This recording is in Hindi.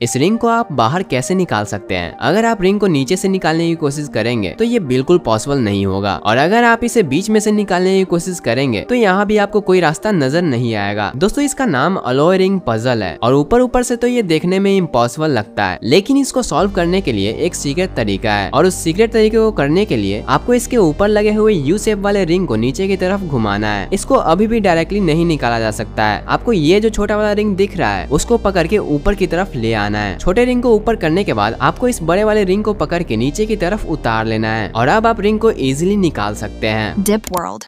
इस रिंग को आप बाहर कैसे निकाल सकते हैं? अगर आप रिंग को नीचे से निकालने की कोशिश करेंगे तो ये बिल्कुल पॉसिबल नहीं होगा। और अगर आप इसे बीच में से निकालने की कोशिश करेंगे तो यहाँ भी आपको कोई रास्ता नज़र नहीं आएगा। दोस्तों, इसका नाम अलोय रिंग पजल है और ऊपर ऊपर से तो ये देखने में इम्पॉसिबल लगता है। लेकिन इसको सॉल्व करने के लिए एक सीक्रेट तरीका है और उस सीक्रेट तरीके को करने के लिए आपको इसके ऊपर लगे हुए यू शेप वाले रिंग को नीचे की तरफ़ घुमाना है। इसको अभी भी डायरेक्टली नहीं निकाला जा सकता है। आपको ये जो छोटा वाला रिंग दिख रहा है, उसको पकड़ के ऊपर की तरफ़ ले आना है छोटे रिंग को ऊपर करने के बाद आपको इस बड़े वाले रिंग को पकड़ के नीचे की तरफ़ उतार लेना है और अब आप रिंग को इजिली निकाल सकते हैं डिप World.